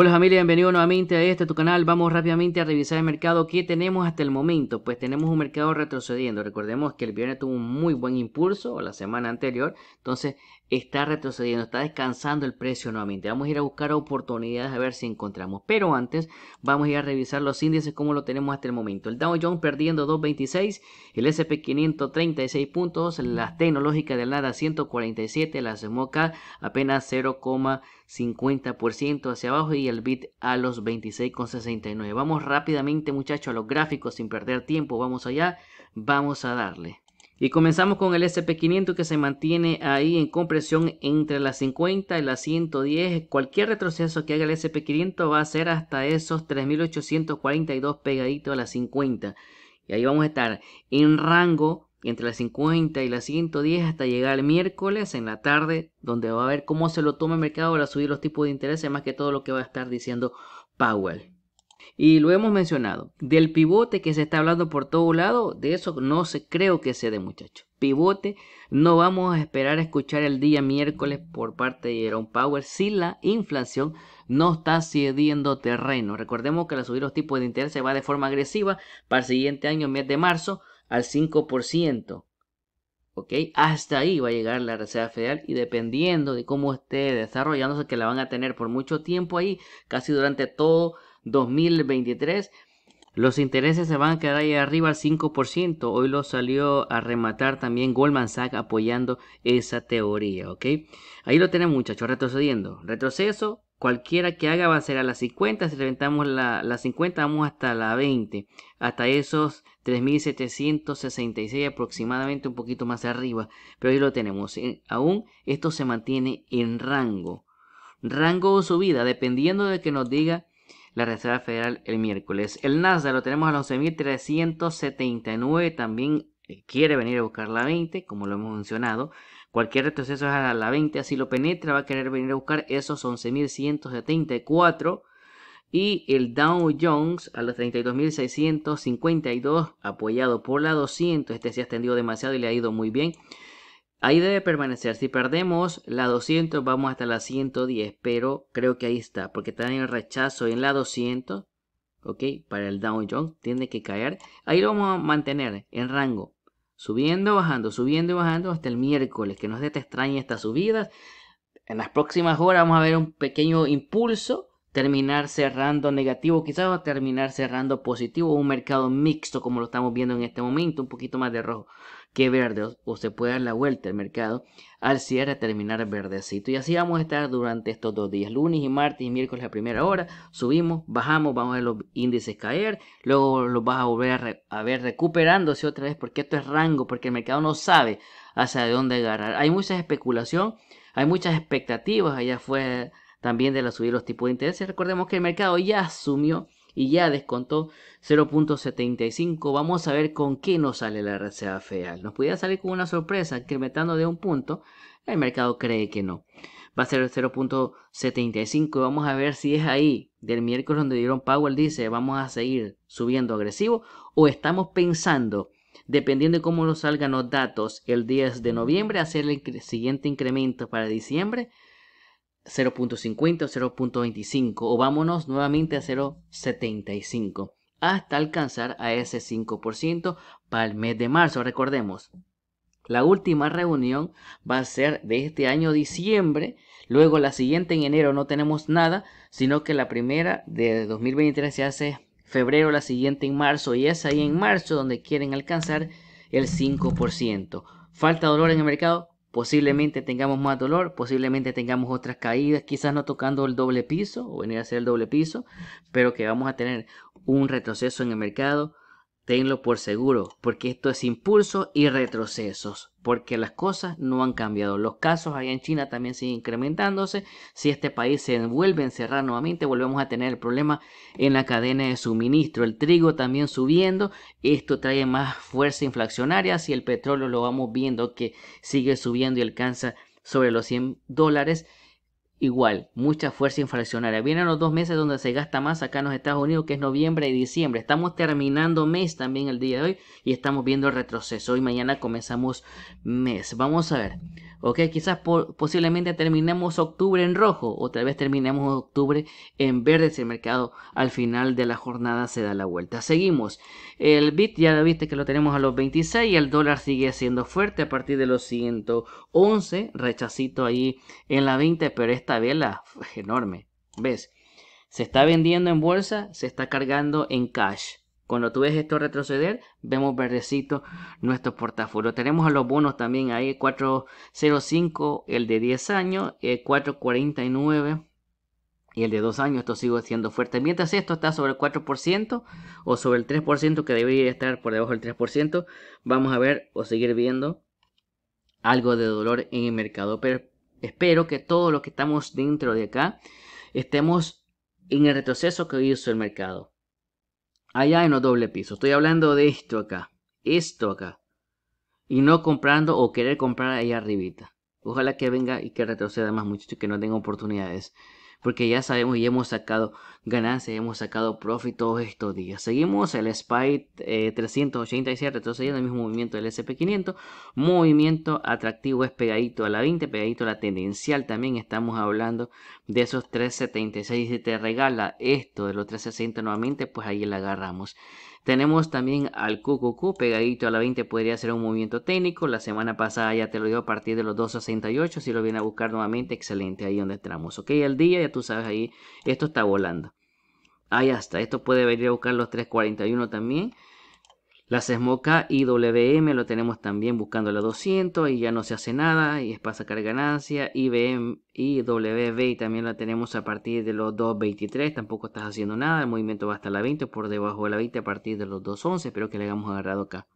Hola familia, bienvenido nuevamente a este tu canal. Vamos rápidamente a revisar el mercado que tenemos hasta el momento. Pues tenemos un mercado retrocediendo. Recordemos que el viernes tuvo un muy buen impulso la semana anterior. Entonces está retrocediendo, está descansando el precio nuevamente. Vamos a ir a buscar oportunidades a ver si encontramos. Pero antes vamos a ir a revisar los índices como lo tenemos hasta el momento. El Dow Jones perdiendo 2.26, el S&P 536 puntos, las tecnológicas del nada 147, las Moca apenas 0, 50% hacia abajo y el bit a los 26,69. Vamos rápidamente muchachos a los gráficos sin perder tiempo. Vamos allá, vamos a darle. Y comenzamos con el SP500 que se mantiene ahí en compresión entre las 50 y las 110. Cualquier retroceso que haga el SP500 va a ser hasta esos 3842 pegaditos a las 50. Y ahí vamos a estar en rango entre las 50 y las 110 hasta llegar el miércoles en la tarde, donde va a ver cómo se lo toma el mercado para subir los tipos de interés, más que todo lo que va a estar diciendo Powell. Y lo hemos mencionado, del pivote que se está hablando por todo lado, de eso no se creo que se dé muchachos. Pivote, no vamos a esperar a escuchar el día miércoles por parte de Jerome Powell si la inflación no está cediendo terreno. Recordemos que la subir los tipos de interés se va de forma agresiva para el siguiente año, mes de marzo, al 5%. ¿Ok? Hasta ahí va a llegar la Reserva Federal y dependiendo de cómo esté desarrollándose, que la van a tener por mucho tiempo ahí, casi durante todo 2023, los intereses se van a quedar ahí arriba al 5%. Hoy lo salió a rematar también Goldman Sachs apoyando esa teoría, ¿ok? Ahí lo tenemos muchachos, retrocediendo. Retroceso, cualquiera que haga va a ser a las 50. Si reventamos la, la 50, vamos hasta la 20. Hasta esos 3.766 aproximadamente, un poquito más arriba. Pero ahí lo tenemos. Eh, aún esto se mantiene en rango. Rango o subida, dependiendo de que nos diga la Reserva Federal el miércoles. El Nasdaq lo tenemos a los 11.379. También eh, quiere venir a buscar la 20, como lo hemos mencionado. Cualquier retroceso a la 20, así lo penetra, va a querer venir a buscar esos 11.174 y el Dow Jones a los 32.652 apoyado por la 200 este se ha extendido demasiado y le ha ido muy bien. Ahí debe permanecer si perdemos la 200 vamos hasta la 110 pero creo que ahí está porque está en el rechazo en la 200 ok para el Dow Jones tiene que caer. Ahí lo vamos a mantener en rango subiendo bajando subiendo y bajando hasta el miércoles que no se te extrañe estas subidas en las próximas horas vamos a ver un pequeño impulso terminar cerrando negativo, quizás va a terminar cerrando positivo, un mercado mixto como lo estamos viendo en este momento, un poquito más de rojo que verde, o, se puede dar la vuelta el mercado al cierre terminar verdecito. Y así vamos a estar durante estos dos días, lunes y martes y miércoles a primera hora, subimos, bajamos, vamos a ver los índices caer, luego los vas a volver a, a ver recuperándose otra vez, porque esto es rango, porque el mercado no sabe hacia dónde agarrar. Hay mucha especulación, hay muchas expectativas allá afuera también de la subida de los tipos de interés. Recordemos que el mercado ya asumió y ya descontó 0.75. Vamos a ver con qué nos sale la Reserva Federal. Nos pudiera salir con una sorpresa incrementando de un punto. El mercado cree que no. Va a ser el 0.75 y vamos a ver si es ahí del miércoles donde dieron Powell dice vamos a seguir subiendo agresivo o estamos pensando dependiendo de cómo nos salgan los datos el 10 de noviembre hacer el siguiente incremento para diciembre 0.50 o 0.25 o vámonos nuevamente a 0.75 hasta alcanzar a ese 5% para el mes de marzo. Recordemos, la última reunión va a ser de este año diciembre, luego la siguiente en enero no tenemos nada, sino que la primera de 2023 se hace febrero, la siguiente en marzo y es ahí en marzo donde quieren alcanzar el 5%. ¿Falta dolor en el mercado? Posiblemente tengamos más dolor, posiblemente tengamos otras caídas, quizás no tocando el doble piso o venir a ser el doble piso, pero que vamos a tener un retroceso en el mercado tenlo por seguro, porque esto es impulso y retrocesos, porque las cosas no han cambiado. Los casos allá en China también siguen incrementándose. Si este país se vuelve a encerrar nuevamente, volvemos a tener el problema en la cadena de suministro. El trigo también subiendo, esto trae más fuerza inflacionaria. Si el petróleo lo vamos viendo que sigue subiendo y alcanza sobre los 100 dólares, igual, mucha fuerza inflacionaria. Vienen los dos meses donde se gasta más acá en los Estados Unidos, que es noviembre y diciembre. Estamos terminando mes también el día de hoy y estamos viendo el retroceso. Hoy mañana comenzamos mes. Vamos a ver. Ok, quizás posiblemente terminemos octubre en rojo o tal vez terminemos octubre en verde si el mercado al final de la jornada se da la vuelta. Seguimos. El bit ya viste que lo tenemos a los 26 y el dólar sigue siendo fuerte a partir de los 111. Rechacito ahí en la 20, pero esta vela es enorme. ¿Ves? Se está vendiendo en bolsa, se está cargando en cash. Cuando tú ves esto retroceder, vemos verdecito nuestro portafolio. Tenemos a los bonos también ahí, 405, el de 10 años, 449 eh, y el de 2 años, esto sigue siendo fuerte. Mientras esto está sobre el 4% o sobre el 3% que debería estar por debajo del 3%, vamos a ver o seguir viendo algo de dolor en el mercado. Pero espero que todos los que estamos dentro de acá estemos en el retroceso que hizo el mercado allá en los doble piso. Estoy hablando de esto acá, esto acá. Y no comprando o querer comprar ahí arribita. Ojalá que venga y que retroceda más muchachos que no tenga oportunidades porque ya sabemos y hemos sacado ganancias, hemos sacado profit todos estos días. Seguimos el SPY 387 eh, retrocediendo el mismo movimiento del SP500, movimiento atractivo es pegadito a la 20, pegadito a la tendencial también estamos hablando de esos 376 si te regala esto de los 360 nuevamente pues ahí la agarramos. Tenemos también al QQQ pegadito a la 20, podría ser un movimiento técnico. La semana pasada ya te lo dio a partir de los 2.68. Si lo viene a buscar nuevamente, excelente, ahí donde estamos. Ok, el día ya tú sabes ahí, esto está volando. Ahí está, esto puede venir a buscar los 3.41 también. Las Smoka IWM lo tenemos también buscando la 200 y ya no se hace nada y es para sacar ganancia. IBM y WB también la tenemos a partir de los 2.23, tampoco estás haciendo nada. El movimiento va hasta la 20 por debajo de la 20 a partir de los 2.11, espero que le hayamos agarrado acá.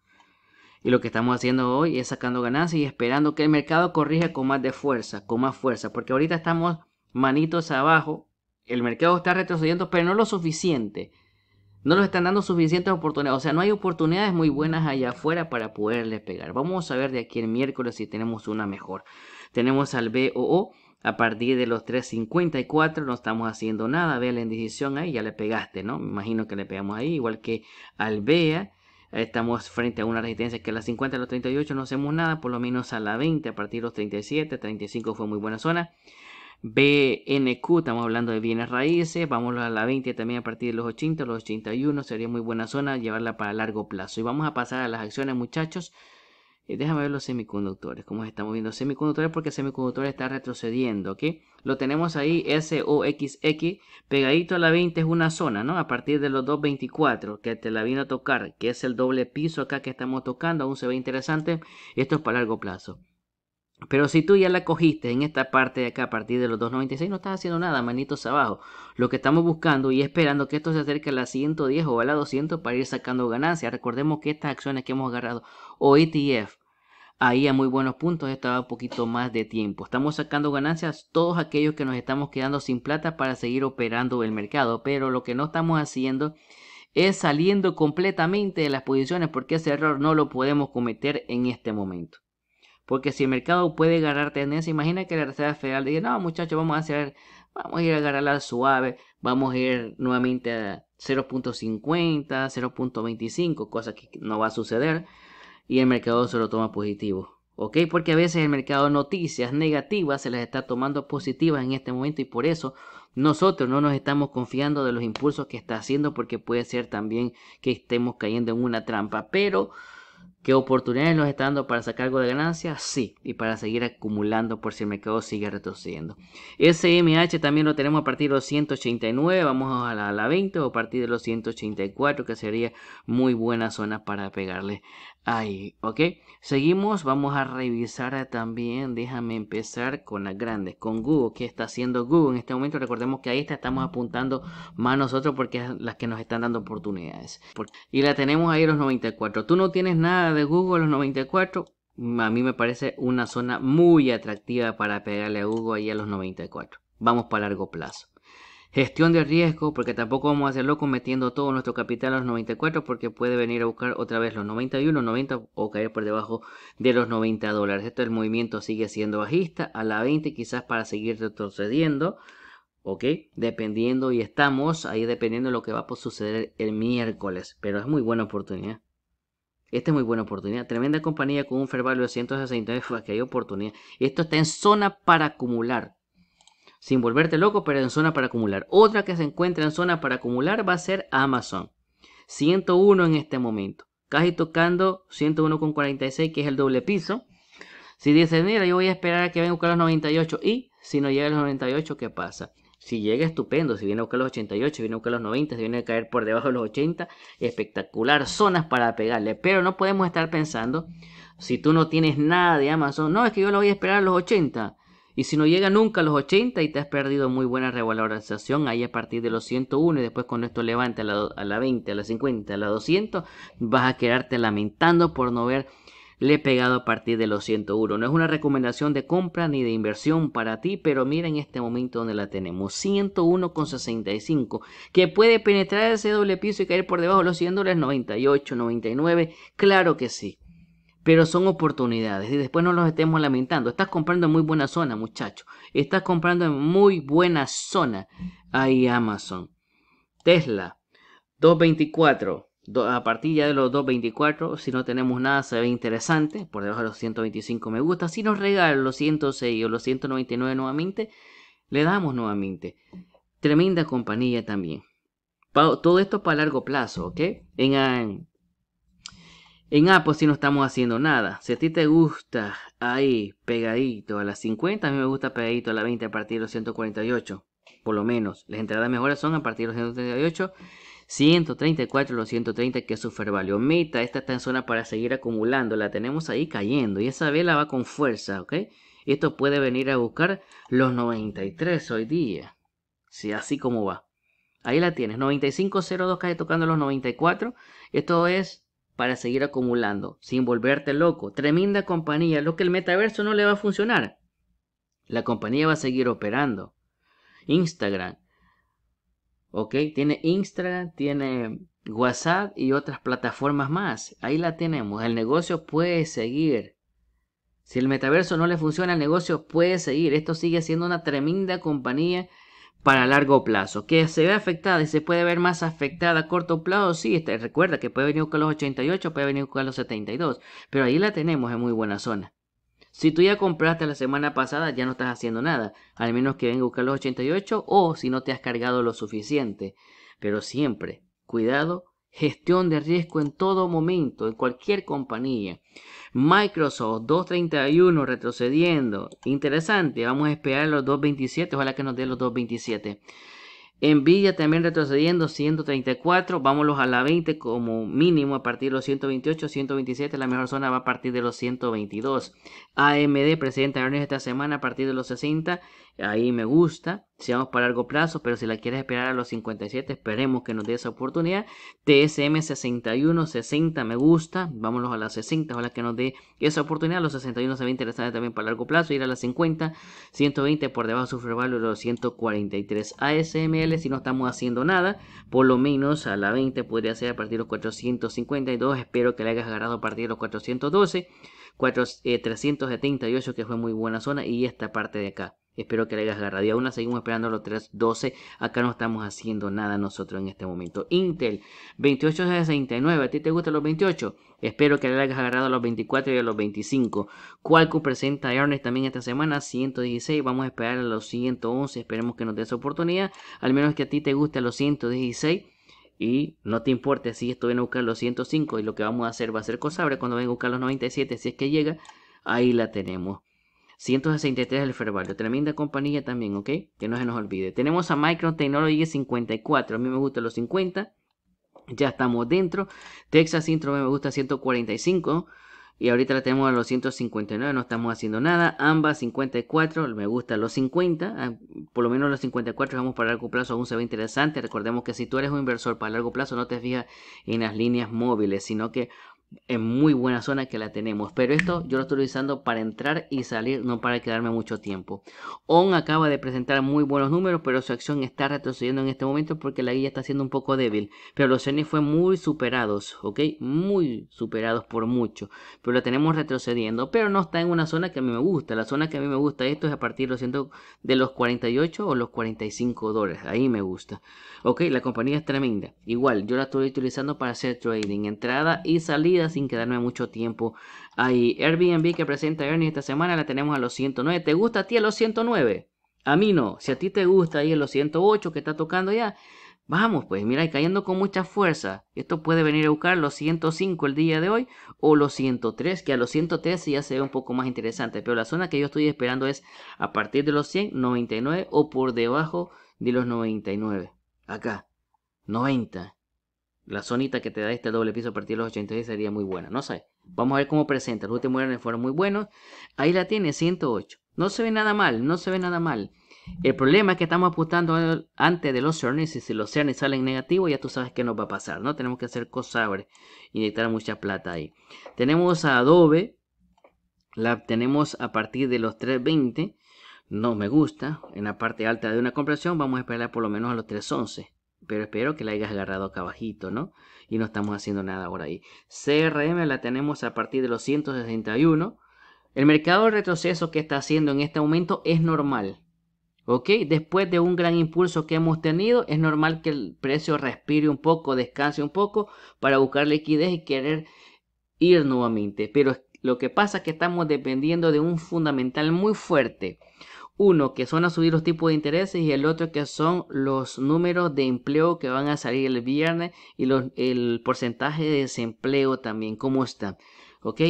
Y lo que estamos haciendo hoy es sacando ganancias y esperando que el mercado corrija con más de fuerza, con más fuerza, porque ahorita estamos manitos abajo, el mercado está retrocediendo, pero no lo suficiente no nos están dando suficientes oportunidades. O sea, no hay oportunidades muy buenas allá afuera para poderle pegar. Vamos a ver de aquí el miércoles si tenemos una mejor. Tenemos al BOO a partir de los 3.54. No estamos haciendo nada. Ve la indecisión ahí. Ya le pegaste, ¿no? Me imagino que le pegamos ahí. Igual que al BEA. Estamos frente a una resistencia que a las 50 a los 38 no hacemos nada. Por lo menos a la 20 a partir de los 37. 35 fue muy buena zona. BNQ, estamos hablando de bienes raíces, vamos a la 20 también a partir de los 80, los 81, sería muy buena zona llevarla para largo plazo. Y vamos a pasar a las acciones, muchachos. Eh, déjame ver los semiconductores, cómo estamos viendo semiconductores, porque semiconductores está retrocediendo, ¿ok? Lo tenemos ahí, SOXX, pegadito a la 20 es una zona, ¿no? A partir de los 224, que te la vino a tocar, que es el doble piso acá que estamos tocando, aún se ve interesante. Esto es para largo plazo. Pero si tú ya la cogiste en esta parte de acá a partir de los 2.96, no estás haciendo nada, manitos abajo. Lo que estamos buscando y esperando que esto se acerque a la 110 o a la 200 para ir sacando ganancias. Recordemos que estas acciones que hemos agarrado o ETF, ahí a muy buenos puntos estaba un poquito más de tiempo. Estamos sacando ganancias todos aquellos que nos estamos quedando sin plata para seguir operando el mercado. Pero lo que no estamos haciendo es saliendo completamente de las posiciones porque ese error no lo podemos cometer en este momento. Porque si el mercado puede agarrar tendencia, imagina que la Reserva Federal diga, no muchachos, vamos a hacer, vamos a ir a agarrarla suave, vamos a ir nuevamente a 0.50, 0.25, cosa que no va a suceder, y el mercado se lo toma positivo. ¿Ok? Porque a veces el mercado noticias negativas se las está tomando positivas en este momento y por eso nosotros no nos estamos confiando de los impulsos que está haciendo porque puede ser también que estemos cayendo en una trampa. Pero ¿Qué oportunidades nos está dando para sacar algo de ganancia? Sí, y para seguir acumulando por si el mercado sigue retrocediendo. SMH también lo tenemos a partir de los 189, vamos a la, a la 20 o a partir de los 184, que sería muy buena zona para pegarle ahí, ¿ok? Seguimos, vamos a revisar también, déjame empezar con las grandes, con Google, ¿qué está haciendo Google en este momento? Recordemos que ahí está, estamos apuntando más nosotros porque es las que nos están dando oportunidades. Y la tenemos ahí los 94. Tú no tienes nada de Google los 94, a mí me parece una zona muy atractiva para pegarle a Google ahí a los 94. Vamos para largo plazo. Gestión de riesgo, porque tampoco vamos a hacerlo metiendo todo nuestro capital a los 94, porque puede venir a buscar otra vez los 91, 90 o caer por debajo de los 90 dólares. Esto el movimiento sigue siendo bajista, a la 20 quizás para seguir retrocediendo, ok, dependiendo y estamos ahí dependiendo de lo que va a suceder el miércoles, pero es muy buena oportunidad. Esta es muy buena oportunidad. Tremenda compañía con un fair value de 169. Que hay oportunidad. Esto está en zona para acumular. Sin volverte loco, pero en zona para acumular. Otra que se encuentra en zona para acumular va a ser Amazon. 101 en este momento. Casi tocando 101,46 que es el doble piso. Si dices, mira, yo voy a esperar a que venga a buscar los 98 y si no llega a los 98, ¿qué pasa? Si llega, estupendo. Si viene a buscar los 88, si viene a buscar los 90, si viene a caer por debajo de los 80, espectacular. Zonas para pegarle. Pero no podemos estar pensando, si tú no tienes nada de Amazon, no, es que yo lo voy a esperar a los 80. Y si no llega nunca a los 80 y te has perdido muy buena revalorización, ahí a partir de los 101 y después cuando esto levante a la, a la 20, a la 50, a la 200, vas a quedarte lamentando por no ver le he pegado a partir de los 101. No es una recomendación de compra ni de inversión para ti, pero mira en este momento donde la tenemos. 101,65. Que puede penetrar ese doble piso y caer por debajo de los 100 dólares. 98, 99. Claro que sí. Pero son oportunidades y después no los estemos lamentando. Estás comprando en muy buena zona, muchacho. Estás comprando en muy buena zona. Ahí Amazon. Tesla. 224 a partir ya de los 2.24, si no tenemos nada, se ve interesante. Por debajo de los 125 me gusta. Si nos regalan los 106 o los 199 nuevamente, le damos nuevamente. Tremenda compañía también. Todo esto para largo plazo, ¿ok? En, en Apple si no estamos haciendo nada. Si a ti te gusta ahí pegadito a las 50, a mí me gusta pegadito a la 20 a partir de los 148. Por lo menos. Las entradas mejores son a partir de los 138 134 los 130 que es su. Meta, esta está en zona para seguir acumulando. La tenemos ahí cayendo y esa vela va con fuerza, ¿ok? Esto puede venir a buscar los 93 hoy día. Si así como va. Ahí la tienes. 95.02 cae tocando los 94. Esto es para seguir acumulando. Sin volverte loco. Tremenda compañía. Lo que el metaverso no le va a funcionar. La compañía va a seguir operando. Instagram. ¿ok? Tiene Instagram, tiene WhatsApp y otras plataformas más. Ahí la tenemos. El negocio puede seguir. Si el metaverso no le funciona, el negocio puede seguir. Esto sigue siendo una tremenda compañía para largo plazo. Que se ve afectada y se puede ver más afectada a corto plazo, sí. Este, recuerda que puede venir con los 88, puede venir con los 72. Pero ahí la tenemos en muy buena zona. Si tú ya compraste la semana pasada, ya no estás haciendo nada, al menos que venga a buscar los 88 o si no te has cargado lo suficiente. Pero siempre, cuidado, gestión de riesgo en todo momento, en cualquier compañía. Microsoft 231 retrocediendo. Interesante, vamos a esperar los 227, ojalá que nos dé los 227. Nvidia también retrocediendo 134, vámonos a la 20 como mínimo a partir de los 128, 127, la mejor zona va a partir de los 122. AMD presenta earnings esta semana a partir de los 60 Ahí me gusta. Si vamos para largo plazo, pero si la quieres esperar a los 57, esperemos que nos dé esa oportunidad. TSM 61, 60 me gusta. Vámonos a las 60, ojalá que nos dé esa oportunidad. Los 61 se ve interesante también para largo plazo. Ir a las 50, 120 por debajo de su de los 143. ASML, si no estamos haciendo nada, por lo menos a la 20 podría ser a partir de los 452. Espero que le hayas agarrado a partir de los 412. 4, 378 que fue muy buena zona y esta parte de acá Espero que le hayas agarrado. Y aún seguimos esperando los 312. Acá no estamos haciendo nada nosotros en este momento. Intel 2869. ¿A ti te gustan los 28? Espero que le hayas agarrado a los 24 y a los 25. Qualcomm presenta Ernest también esta semana. 116. Vamos a esperar a los 111. Esperemos que nos dé esa oportunidad. Al menos que a ti te guste los 116 y no te importe si esto viene a buscar los 105 y lo que vamos a hacer va a ser cosabre cuando venga a buscar los 97 si es que llega ahí la tenemos 163 el Fervario. Tremenda compañía también, ¿ok? Que no se nos olvide. Tenemos a Micron Technology 54. A mí me gustan los 50. Ya estamos dentro. Texas Intro me gusta 145. Y ahorita la tenemos a los 159, no estamos haciendo nada. Ambas 54, me gusta los 50. Ah, por lo menos los 54 vamos para largo plazo, aún se ve interesante. Recordemos que si tú eres un inversor para largo plazo, no te fijas en las líneas móviles, sino que en muy buena zona que la tenemos. Pero esto yo lo estoy utilizando para entrar y salir, no para quedarme mucho tiempo. ON acaba de presentar muy buenos números, pero su acción está retrocediendo en este momento porque la guía está siendo un poco débil. Pero los CENI fue muy superados, ¿ok? Muy superados por mucho. Pero lo tenemos retrocediendo, pero no está en una zona que a mí me gusta. La zona que a mí me gusta esto es a partir de los, de los 48 o los 45 dólares. Ahí me gusta. Ok, la compañía es tremenda. Igual, yo la estoy utilizando para hacer trading, entrada y salida sin quedarme mucho tiempo ahí. Airbnb que presenta Ernie esta semana la tenemos a los 109. ¿Te gusta a ti a los 109? A mí no. Si a ti te gusta ahí a los 108 que está tocando ya, Vamos, pues mira, y cayendo con mucha fuerza. Esto puede venir a buscar los 105 el día de hoy o los 103, que a los 103 ya se ve un poco más interesante. Pero la zona que yo estoy esperando es a partir de los 100, 99 o por debajo de los 99. Acá, 90. La zonita que te da este doble piso a partir de los 86 sería muy buena. No sé. Vamos a ver cómo presenta. Los últimos fueron muy buenos. Ahí la tiene, 108. No se ve nada mal, no se ve nada mal. El problema es que estamos apuntando antes de los earnings y si los earnings salen negativos ya tú sabes qué nos va a pasar, ¿no? Tenemos que hacer cosas y necesitar mucha plata ahí. Tenemos a Adobe, la tenemos a partir de los 320, no me gusta, en la parte alta de una compresión vamos a esperar por lo menos a los 311. Pero espero que la hayas agarrado acá abajito, ¿no? Y no estamos haciendo nada por ahí. CRM la tenemos a partir de los 161. El mercado de retroceso que está haciendo en este momento es normal. ¿Ok? Después de un gran impulso que hemos tenido, es normal que el precio respire un poco, descanse un poco para buscar liquidez y querer ir nuevamente. Pero lo que pasa es que estamos dependiendo de un fundamental muy fuerte. Uno, que son a subir los tipos de intereses y el otro que son los números de empleo que van a salir el viernes y el porcentaje de desempleo también, cómo está. ¿Ok?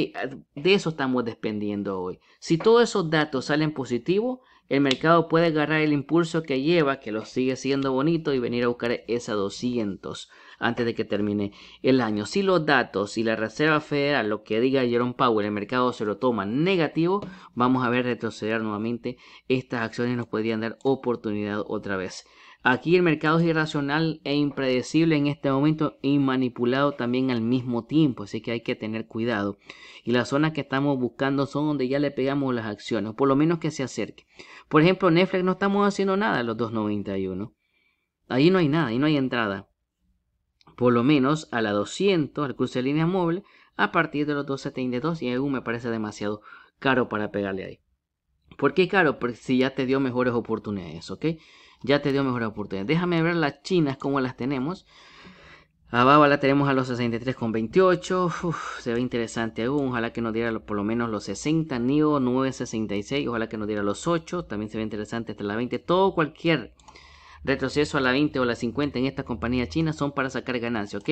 De eso estamos dependiendo hoy. Si todos esos datos salen positivos, el mercado puede agarrar el impulso que lleva, que lo sigue siendo bonito, y venir a buscar esa 200 antes de que termine el año. Si los datos y la Reserva Federal, lo que diga Jerome Powell, el mercado se lo toma negativo, vamos a ver retroceder nuevamente. Estas acciones nos podrían dar oportunidad otra vez. Aquí el mercado es irracional e impredecible en este momento y manipulado también al mismo tiempo, así que hay que tener cuidado. Y las zonas que estamos buscando son donde ya le pegamos las acciones, por lo menos que se acerque. Por ejemplo, Netflix no estamos haciendo nada a los 2.91. Ahí no hay nada, ahí no hay entrada. Por lo menos a la 200, al cruce de línea móvil, a partir de los 2.72 y aún me parece demasiado caro para pegarle ahí. ¿Por qué caro? Porque si ya te dio mejores oportunidades, ¿ok? ya te dio mejor oportunidad. Déjame ver las chinas, cómo las tenemos. Abajo la tenemos a los 63,28. se ve interesante aún. Ojalá que nos diera por lo menos los 60. NIO 966. Ojalá que nos diera los 8. También se ve interesante hasta la 20. Todo cualquier retroceso a la 20 o la 50 en esta compañía china son para sacar ganancia. ¿Ok?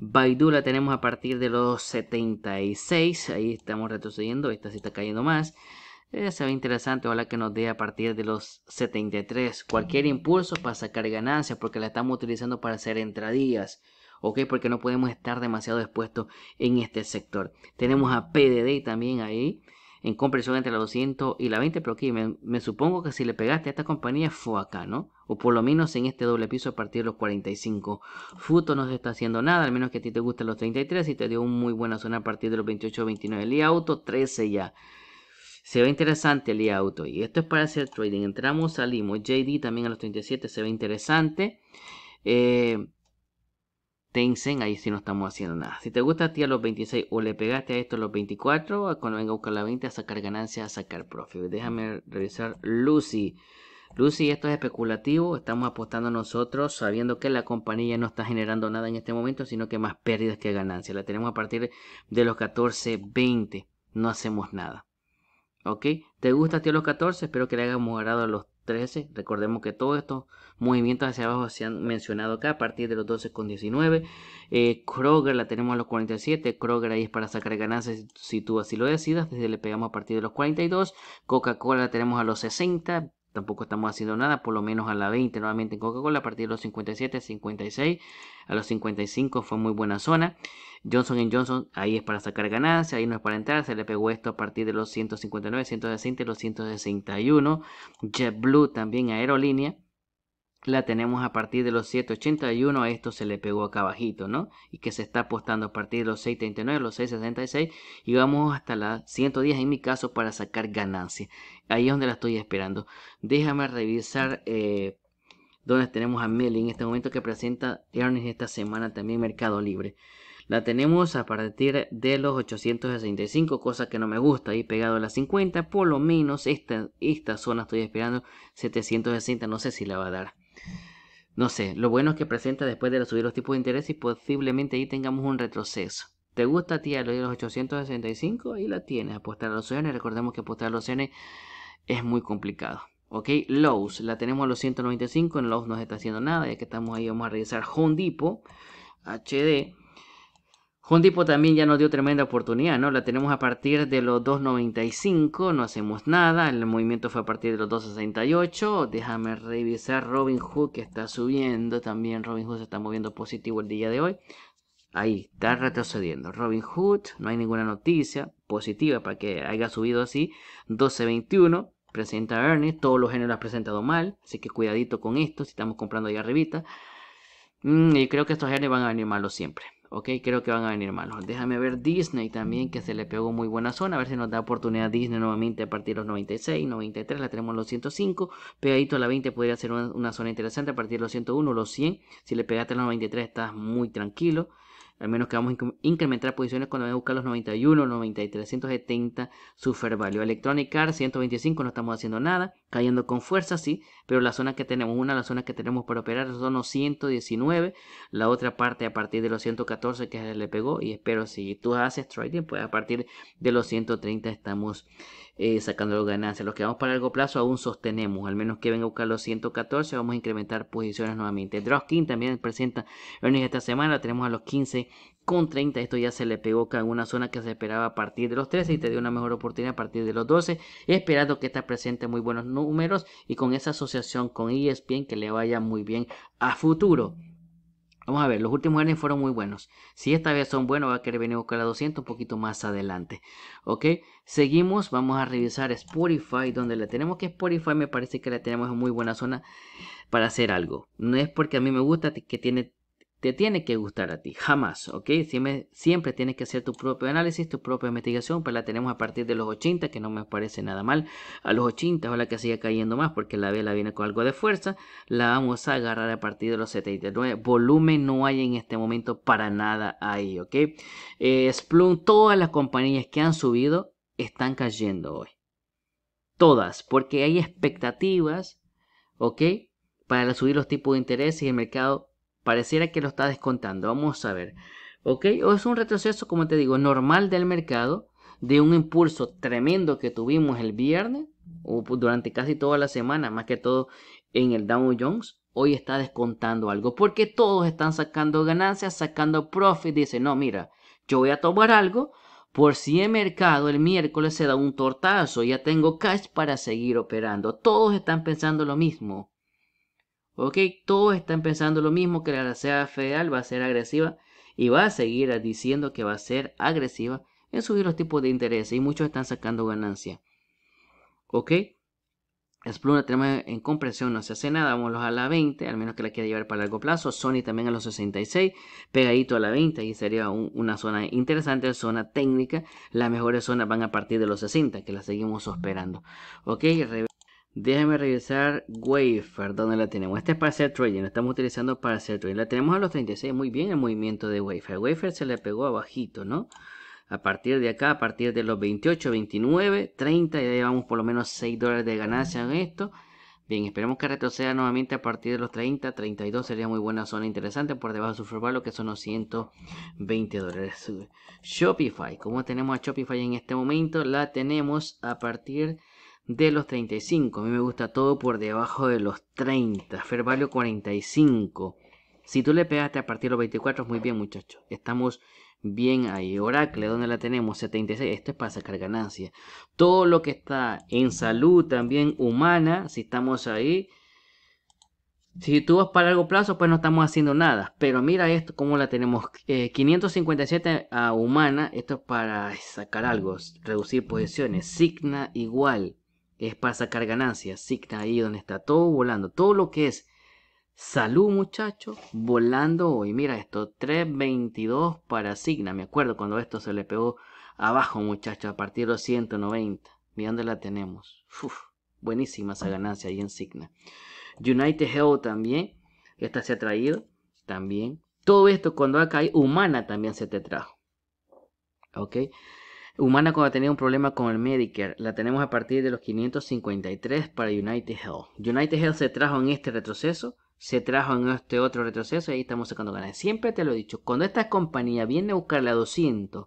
Baidu la tenemos a partir de los 76. Ahí estamos retrocediendo. Esta sí está cayendo más. Eh, se ve interesante, ojalá que nos dé a partir de los 73 cualquier impulso para sacar ganancias porque la estamos utilizando para hacer entradillas. ¿ok? Porque no podemos estar demasiado expuestos en este sector. Tenemos a PDD también ahí en compresión entre la 200 y la 20, pero aquí me, supongo que si le pegaste a esta compañía fue acá, ¿no? O por lo menos en este doble piso a partir de los 45. Futo no se está haciendo nada, al menos que a ti te gusten los 33 y te dio una muy buena zona a partir de los 28 29. El auto 13 ya. Se ve interesante el auto y esto es para hacer trading. Entramos, salimos. JD también a los 37 se ve interesante. Eh, Tencent, ahí sí no estamos haciendo nada. Si te gusta a ti a los 26 o le pegaste a esto a los 24, cuando venga a buscar la 20 a sacar ganancias, a sacar profit. Déjame revisar Lucy. Lucy, esto es especulativo. Estamos apostando nosotros sabiendo que la compañía no está generando nada en este momento, sino que más pérdidas que ganancias. La tenemos a partir de los 14, 20. No hacemos nada. ¿Ok? ¿Te gusta tío los 14? Espero que le hayamos agrado a los 13. Recordemos que todos estos movimientos hacia abajo se han mencionado acá a partir de los 12 con 19. Eh, Kroger la tenemos a los 47. Kroger ahí es para sacar ganancias si tú así lo decidas. Desde le pegamos a partir de los 42. Coca-Cola la tenemos a los 60 tampoco estamos haciendo nada, por lo menos a la 20 nuevamente en Coca-Cola, a partir de los 57, 56, a los 55 fue muy buena zona. Johnson Johnson ahí es para sacar ganancias, ahí no es para entrar, se le pegó esto a partir de los 159, 160 y los 161. JetBlue también aerolínea la tenemos a partir de los 781, a esto se le pegó acá abajito, ¿no? Y que se está apostando a partir de los 639, los 666 y vamos hasta las 110 en mi caso para sacar ganancia. Ahí es donde la estoy esperando. Déjame revisar eh, donde tenemos a Meli en este momento que presenta earnings esta semana también Mercado Libre. La tenemos a partir de los 865, cosa que no me gusta, ahí pegado a las 50, por lo menos esta, esta zona estoy esperando 760, no sé si la va a dar. No sé, lo bueno es que presenta después de subir los tipos de interés y posiblemente ahí tengamos un retroceso. ¿Te gusta a ti los 865? Ahí la tienes. Apostar a los N. Recordemos que apostar a los N es muy complicado. Ok, Lowe's la tenemos a los 195. En Lowe's no se está haciendo nada. Ya que estamos ahí, vamos a revisar Home Depot HD. Hondipo también ya nos dio tremenda oportunidad, ¿no? La tenemos a partir de los 2.95, no hacemos nada, el movimiento fue a partir de los 2.68. Déjame revisar Robin Hood que está subiendo, también Robin Hood se está moviendo positivo el día de hoy. Ahí, está retrocediendo. Robin Hood, no hay ninguna noticia positiva para que haya subido así. 12.21, presenta earnings, todos los géneros han presentado mal, así que cuidadito con esto si estamos comprando ahí arribita. Mm, y creo que estos genes van a venir malos siempre. Ok, creo que van a venir malos. Déjame ver Disney también, que se le pegó muy buena zona. A ver si nos da oportunidad Disney nuevamente a partir de los 96, 93. La tenemos los 105. Pegadito a la 20 podría ser una, zona interesante a partir de los 101, los 100. Si le pegaste a los 93 estás muy tranquilo al menos que vamos a incrementar posiciones cuando voy a buscar los 91, 93, 170, su fair value. Electronic Arts 125 no estamos haciendo nada, cayendo con fuerza, sí, pero la zona que tenemos, una de las zonas que tenemos para operar son los 119, la otra parte a partir de los 114 que le pegó y espero si tú haces trading, pues a partir de los 130 estamos eh, sacando ganancias. Los que vamos para largo plazo aún sostenemos, al menos que venga a buscar los 114, vamos a incrementar posiciones nuevamente. Droskin también presenta earnings esta semana, tenemos a los 15 con 30. Esto ya se le pegó en una zona que se esperaba a partir de los 13 y te dio una mejor oportunidad a partir de los 12. Esperando que está presente muy buenos números y con esa asociación con ESPN que le vaya muy bien a futuro. Vamos a ver, los últimos años fueron muy buenos. Si esta vez son buenos, va a querer venir a buscar a 200 un poquito más adelante. Ok, seguimos, vamos a revisar Spotify, donde le tenemos que Spotify me parece que la tenemos en muy buena zona para hacer algo. No es porque a mí me gusta que tiene te tiene que gustar a ti, jamás, ¿ok? Siempre, tienes que hacer tu propio análisis, tu propia investigación, pues la tenemos a partir de los 80, que no me parece nada mal, a los 80, ojalá que siga cayendo más, porque la vela viene con algo de fuerza, la vamos a agarrar a partir de los 79, volumen no hay en este momento para nada ahí, ¿ok? Eh, Splunk, todas las compañías que han subido están cayendo hoy, todas, porque hay expectativas, ¿ok? Para subir los tipos de interés y el mercado pareciera que lo está descontando. Vamos a ver. ¿Ok? O es un retroceso, como te digo, normal del mercado, de un impulso tremendo que tuvimos el viernes, o durante casi toda la semana, más que todo en el Dow Jones. Hoy está descontando algo, porque todos están sacando ganancias, sacando profit. Dice, no, mira, yo voy a tomar algo, por si el mercado el miércoles se da un tortazo, ya tengo cash para seguir operando. Todos están pensando lo mismo. Ok, todos están pensando lo mismo, que la Reserva Federal va a ser agresiva y va a seguir diciendo que va a ser agresiva en subir los tipos de interés y muchos están sacando ganancia. Ok, Spluna tenemos en compresión, no se hace nada, vámonos a la 20, al menos que la quiera llevar para largo plazo. Sony también a los 66, pegadito a la 20, y sería una zona interesante, zona técnica. Las mejores zonas van a partir de los 60, que la seguimos esperando. Ok, Déjame revisar Wafer, donde la tenemos. Este es para hacer trading, la estamos utilizando para hacer trading. La tenemos a los 36, muy bien el movimiento de Wafer. Wafer se le pegó abajito, ¿no? A partir de acá, a partir de los 28, 29, 30, ya llevamos por lo menos 6 dólares de ganancia en esto. Bien, esperemos que retroceda nuevamente a partir de los 30, 32 sería muy buena zona interesante por debajo de su lo que son los 120 dólares. Shopify, como tenemos a Shopify en este momento? La tenemos a partir de los 35. A mí me gusta todo por debajo de los 30. Fair value 45. Si tú le pegaste a partir de los 24, muy bien, muchachos. Estamos bien ahí. Oracle, ¿dónde la tenemos? 76. Esto es para sacar ganancias. Todo lo que está en salud también humana, si estamos ahí. Si tú vas para largo plazo, pues no estamos haciendo nada. Pero mira esto, cómo la tenemos. 557 eh, a humana. Esto es para sacar algo. Reducir posiciones. Signa igual es para sacar ganancias. Signa ahí donde está todo volando. Todo lo que es salud, muchachos, volando hoy. Mira esto, 3.22 para Signa. Me acuerdo cuando esto se le pegó abajo, muchachos, a partir de los 190. Mira dónde la tenemos. buenísima esa ganancia ahí en Signa. United Health también. Esta se ha traído también. Todo esto cuando acá hay humana también se te trajo. ¿Ok? Humana cuando tenía un problema con el Medicare, la tenemos a partir de los 553 para United Health. United Health se trajo en este retroceso, se trajo en este otro retroceso y ahí estamos sacando ganas. Siempre te lo he dicho, cuando esta compañía viene a buscar la 200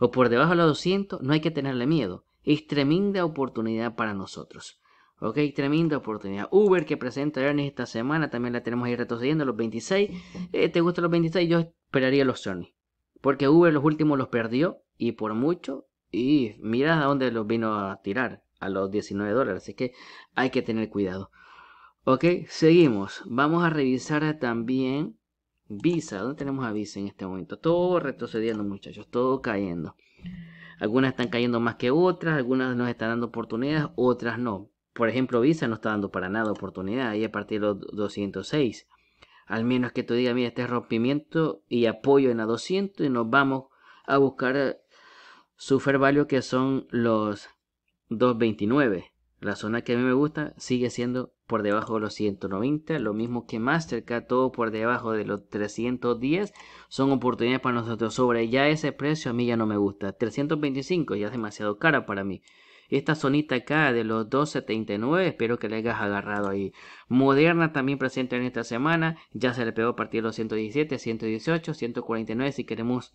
o por debajo de la 200, no hay que tenerle miedo. Es tremenda oportunidad para nosotros. Ok, tremenda oportunidad. Uber que presenta earnings esta semana, también la tenemos ahí retrocediendo, los 26. Eh, ¿Te gustan los 26? Yo esperaría los earnings. Porque Uber los últimos los perdió y por mucho. Y mira a dónde los vino a tirar, a los 19 dólares. Así que hay que tener cuidado. Ok, seguimos. Vamos a revisar también Visa. ¿Dónde tenemos a Visa en este momento? Todo retrocediendo, muchachos. Todo cayendo. Algunas están cayendo más que otras. Algunas nos están dando oportunidades, otras no. Por ejemplo, Visa no está dando para nada oportunidad. Ahí a partir de los 206. Al menos que tú digas, mira, este rompimiento y apoyo en la 200 y nos vamos a buscar su value que son los 229. La zona que a mí me gusta sigue siendo por debajo de los 190, lo mismo que Mastercard, todo por debajo de los 310, son oportunidades para nosotros. Sobre ya ese precio a mí ya no me gusta. 325 ya es demasiado cara para mí. Esta zonita acá de los 279, espero que le hayas agarrado ahí. Moderna también presente en esta semana, ya se le pegó a partir de los 117, 118, 149 si queremos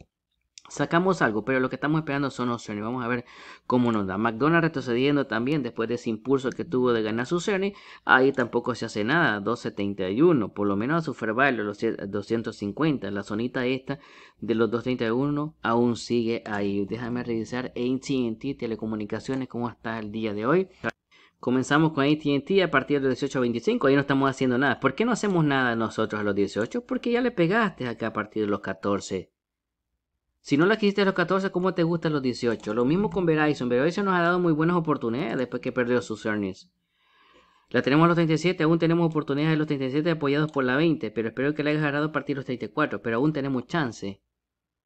Sacamos algo, pero lo que estamos esperando son opciones. Vamos a ver cómo nos da. McDonald's retrocediendo también después de ese impulso que tuvo de ganar su opciones. Ahí tampoco se hace nada. 271. Por lo menos a su fair value, los 250. La zonita esta de los 231 aún sigue ahí. Déjame revisar ATT Telecomunicaciones cómo está el día de hoy. Comenzamos con ATT a partir de 18.25. Ahí no estamos haciendo nada. ¿Por qué no hacemos nada nosotros a los 18? Porque ya le pegaste acá a partir de los 14. Si no la quisiste a los 14, ¿cómo te gustan los 18? Lo mismo con Verizon. Verizon nos ha dado muy buenas oportunidades después que perdió sus earnings. La tenemos a los 37, aún tenemos oportunidades de los 37 apoyados por la 20, pero espero que la hayas agarrado a partir de los 34, pero aún tenemos chance.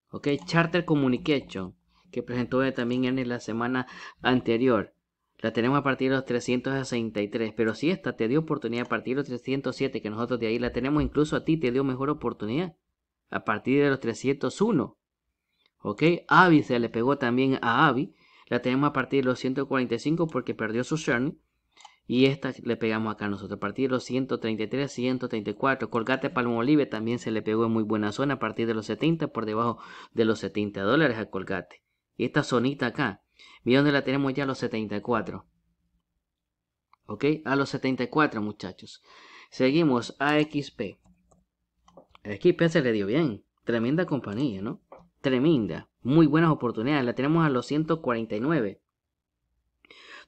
Ok, Charter Communication, que presentó también en la semana anterior. La tenemos a partir de los 363, pero si esta te dio oportunidad a partir de los 307, que nosotros de ahí la tenemos, incluso a ti te dio mejor oportunidad. A partir de los 301. ¿Ok? Avi se le pegó también a Avi. La tenemos a partir de los 145 porque perdió su churn. Y esta le pegamos acá nosotros. A partir de los 133, 134. Colgate Palmolive también se le pegó en muy buena zona. A partir de los 70, por debajo de los 70 dólares a Colgate. Y esta zonita acá. Mira dónde la tenemos ya a los 74. ¿Ok? A los 74 muchachos. Seguimos a XP. XP se le dio bien. Tremenda compañía, ¿no? Tremenda. Muy buenas oportunidades. La tenemos a los 149.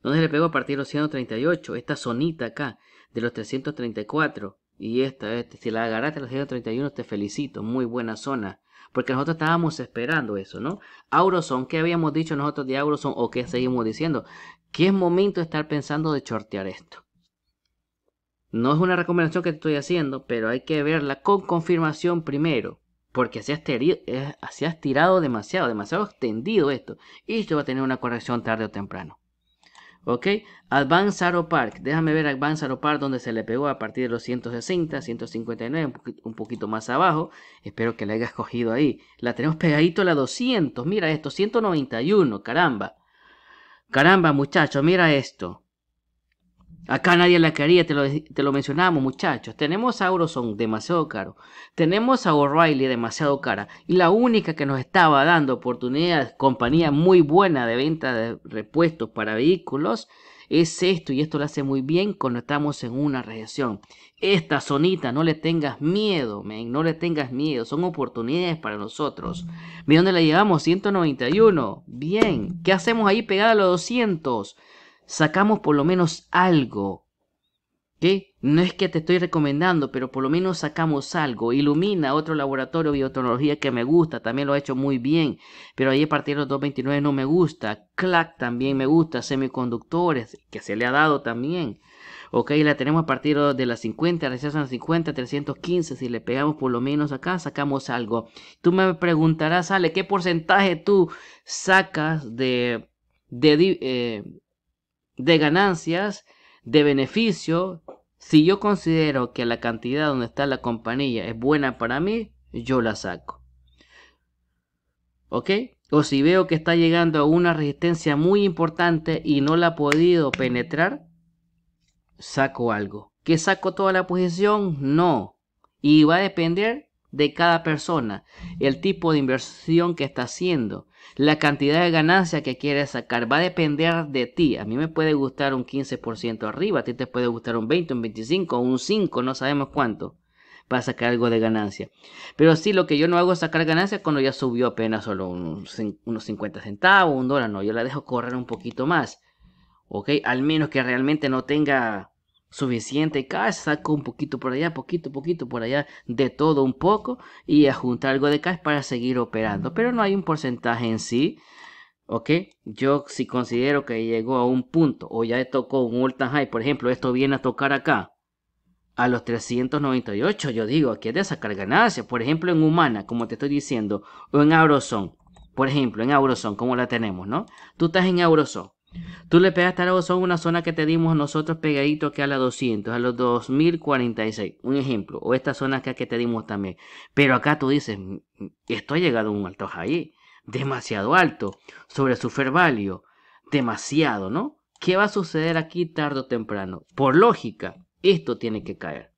Donde le pego a partir de los 138. Esta zonita acá de los 334. Y esta, este, si la agarraste a los 131 te felicito. Muy buena zona. Porque nosotros estábamos esperando eso, ¿no? Auroson, ¿qué habíamos dicho nosotros de Auroson o qué seguimos diciendo? Que es momento de estar pensando de shortear esto. No es una recomendación que estoy haciendo, pero hay que verla con confirmación primero. Porque se ha, estirado demasiado, demasiado extendido esto. Y esto va a tener una corrección tarde o temprano. ¿Ok? Advance Arrow Park. Déjame ver Advance Arrow Park donde se le pegó a partir de los 160, 159, un poquito, más abajo. Espero que la hayas cogido ahí. La tenemos pegadito a la 200. Mira esto, 191. Caramba. Caramba, muchachos, mira esto. Acá nadie la quería, te lo, te lo mencionamos muchachos. Tenemos a Auroson demasiado caro. Tenemos a O'Reilly demasiado cara. Y la única que nos estaba dando oportunidades, compañía muy buena de venta de repuestos para vehículos, es esto. Y esto lo hace muy bien cuando estamos en una recesión. Esta zonita, no le tengas miedo, men. No le tengas miedo. Son oportunidades para nosotros. Mira dónde la llevamos, 191. Bien. ¿Qué hacemos ahí pegada a los 200? Sacamos por lo menos algo. ¿Qué? No es que te estoy recomendando, pero por lo menos sacamos algo. Ilumina, otro laboratorio de biotecnología que me gusta, también lo ha hecho muy bien. Pero ahí a partir de los 229 no me gusta. Clack también me gusta, semiconductores, que se le ha dado también. Ok, la tenemos a partir de las 50, recién las 50, 315. Si le pegamos por lo menos acá, sacamos algo. Tú me preguntarás, Ale, ¿qué porcentaje tú sacas de, de, eh, de ganancias, de beneficio, si yo considero que la cantidad donde está la compañía es buena para mí, yo la saco. ¿Ok? O si veo que está llegando a una resistencia muy importante y no la ha podido penetrar, saco algo. ¿Que saco toda la posición? No. Y va a depender de cada persona, el tipo de inversión que está haciendo, la cantidad de ganancia que quiere sacar, va a depender de ti. A mí me puede gustar un 15% arriba, a ti te puede gustar un 20, un 25, un 5, no sabemos cuánto para sacar algo de ganancia. Pero sí, lo que yo no hago es sacar ganancia cuando ya subió apenas solo unos 50 centavos, un dólar, no, yo la dejo correr un poquito más. ¿Ok? Al menos que realmente no tenga suficiente cash, saco un poquito por allá, poquito, poquito por allá, de todo un poco y a juntar algo de cash para seguir operando. Pero no hay un porcentaje en sí. ¿Ok? Yo si considero que llegó a un punto o ya tocó un all time high, por ejemplo, esto viene a tocar acá a los 398, yo digo, aquí es de sacar ganancias. Por ejemplo, en Humana, como te estoy diciendo, o en Eurozone. Por ejemplo, en Eurozone, como la tenemos, ¿no? Tú estás en Eurozone. Tú le pegaste a Eurozone una zona que te dimos nosotros pegadito que a la 200, a los 2046. Un ejemplo. O esta zona acá que te dimos también. Pero acá tú dices, mm, mm, esto ha llegado a un alto ahí. Demasiado alto. Sobre su fair value. Demasiado, ¿no? ¿Qué va a suceder aquí tarde o temprano? Por lógica, esto tiene que caer.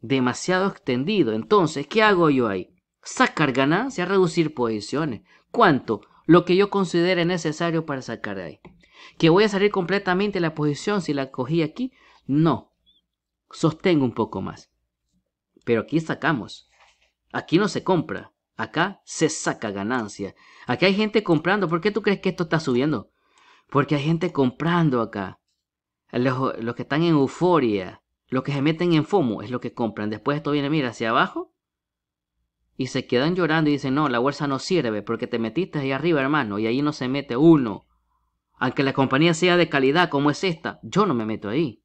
Demasiado extendido. Entonces, ¿qué hago yo ahí? Sacar ganancias, reducir posiciones. ¿Cuánto? Lo que yo considere necesario para sacar de ahí. ¿Que voy a salir completamente de la posición si la cogí aquí? No. Sostengo un poco más. Pero aquí sacamos. Aquí no se compra. Acá se saca ganancia. Aquí hay gente comprando. ¿Por qué tú crees que esto está subiendo? Porque hay gente comprando acá. Los, que están en euforia, los que se meten en FOMO, es lo que compran. Después esto viene, mira, hacia abajo. Y se quedan llorando y dicen, no, la bolsa no sirve porque te metiste ahí arriba, hermano, y ahí no se mete uno. Aunque la compañía sea de calidad como es esta, yo no me meto ahí.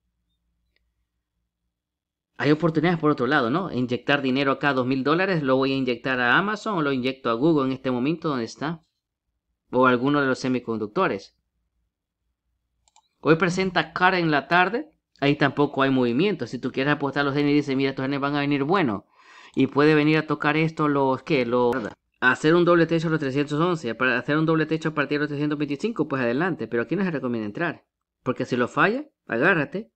Hay oportunidades por otro lado, ¿no? Inyectar dinero acá, dos mil dólares, lo voy a inyectar a Amazon o lo inyecto a Google en este momento donde está. O a alguno de los semiconductores. Hoy presenta cara en la tarde. Ahí tampoco hay movimiento. Si tú quieres apostar los genes y dices, mira, estos genes van a venir buenos. Y puede venir a tocar esto los que los hacer un doble techo a los 311, para hacer un doble techo a partir de los 325, pues adelante, pero aquí no se recomienda entrar, porque si lo falla, agárrate,